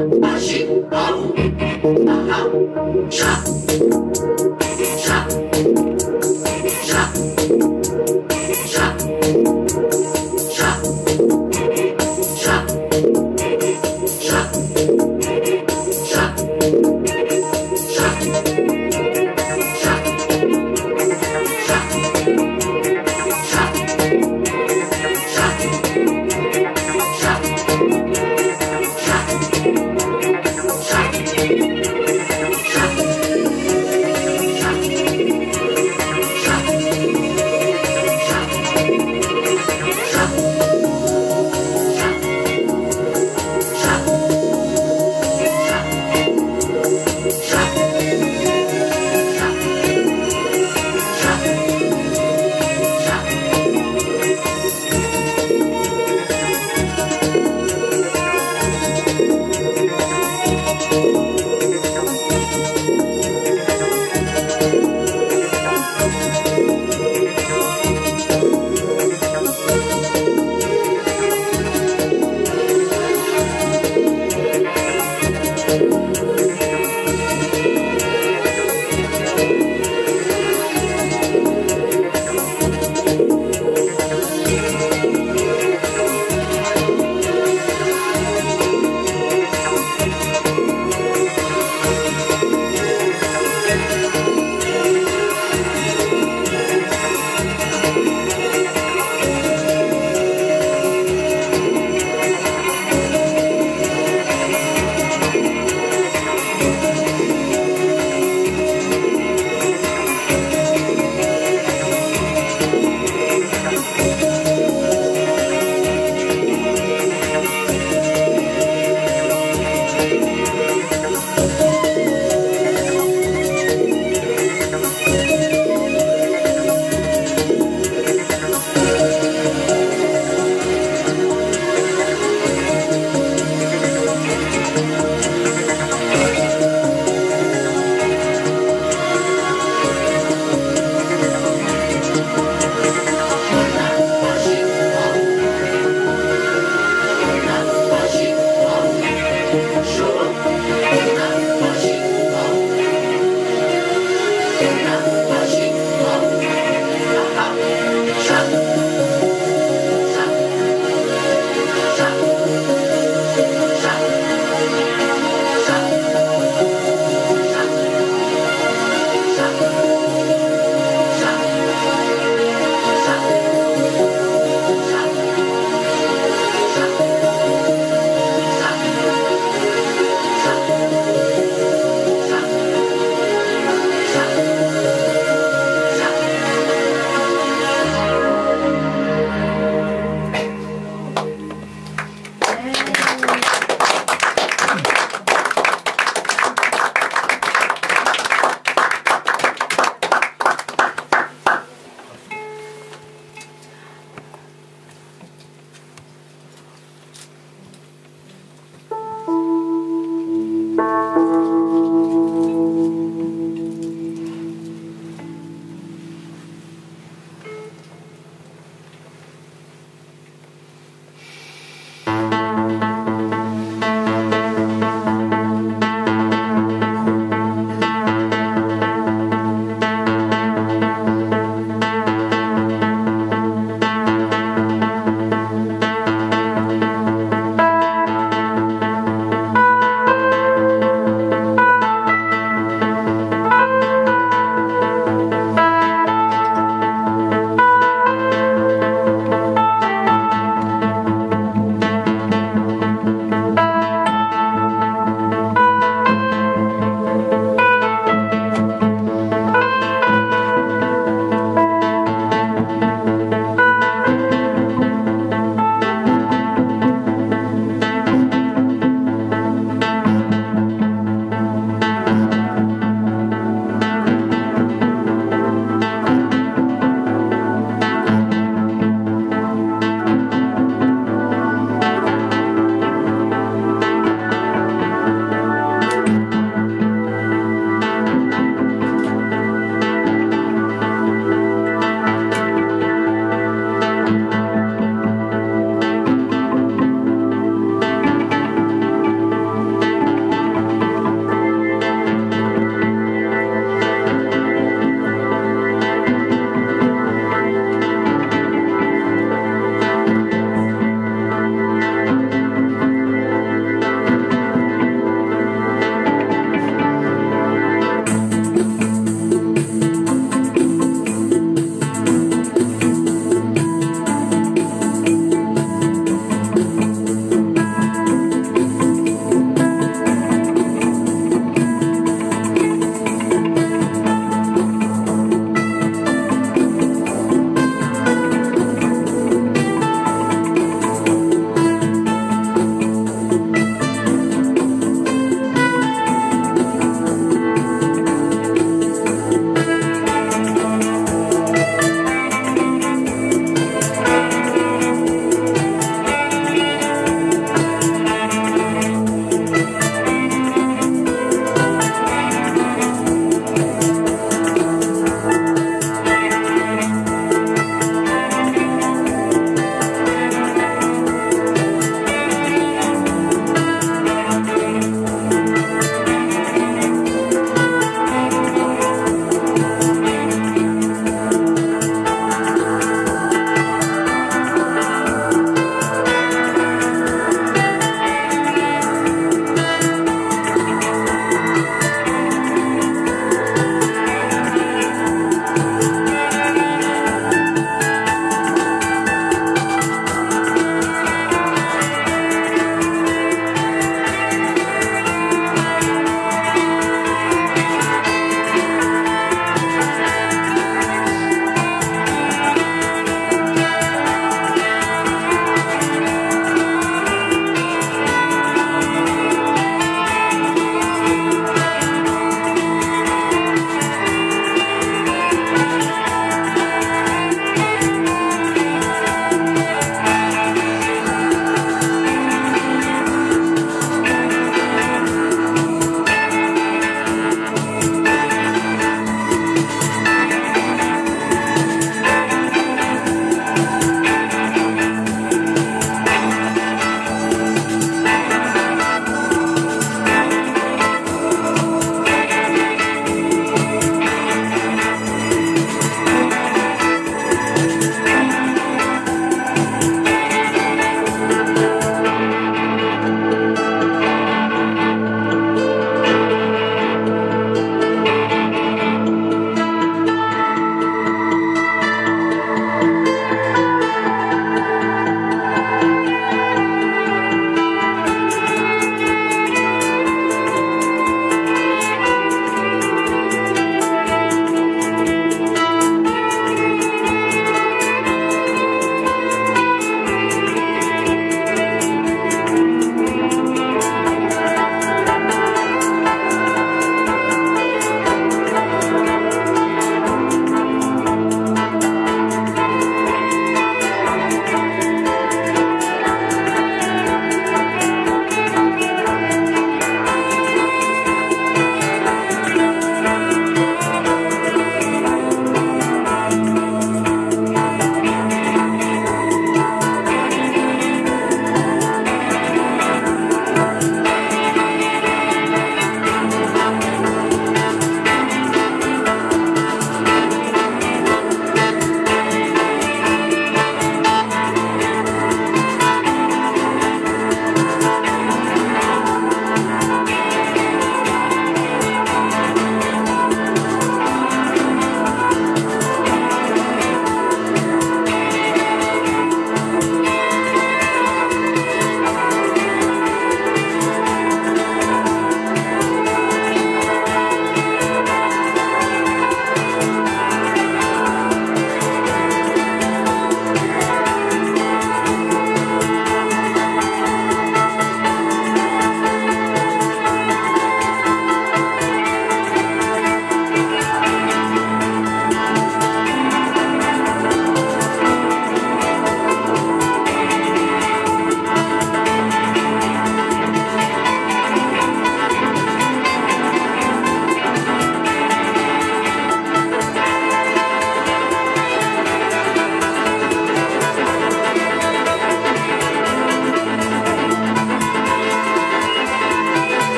shot, shoot, oh, uh-huh, shot.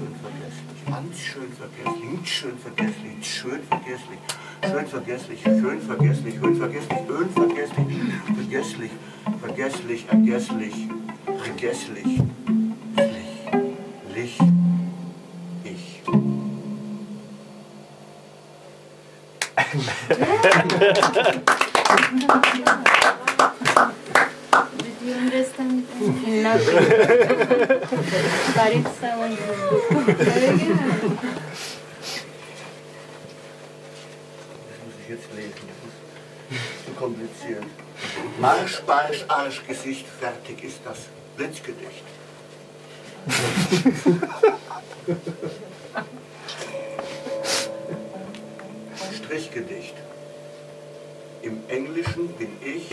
Schön vergesslich. Ganz schön vergesslich. Nicht schön vergesslich. Schön vergesslich. Schön vergesslich. Schön vergesslich. Schön vergesslich. Schön vergesslich. Vergesslich. Vergesslich. Ergesslich. Vergesslich. Lich. Licht. Ich. Did you understand nothing? but it sounds good. Das muss ich jetzt lesen. Das ist zu kompliziert. Marsch, Barsch, Arsch, Gesicht, fertig ist das Blitzgedicht. Strichgedicht. Im Englischen bin ich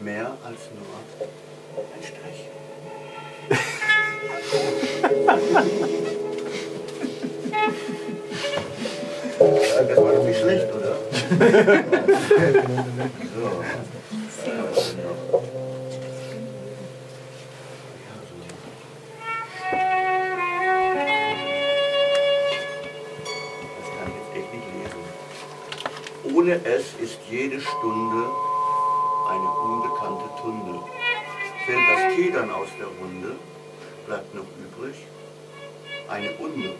mehr als nur ein Strich. Das war doch nicht schlecht, oder? so. Ohne es ist jede Stunde eine unbekannte Tunde. Fällt das T dann aus der Runde, bleibt noch übrig eine Unde.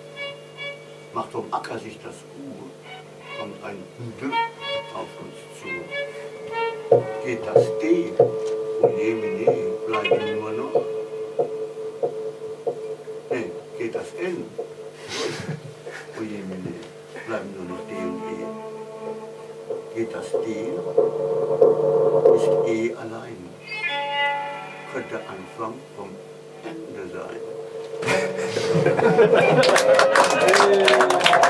Macht vom Acker sich das U, kommt ein D auf uns zu. Geht das D, oje mine, bleiben nur noch. Nee, geht das N, oje mine, bleiben nur noch D und E. Geht das D, Könnte Anfang vom Ende sein.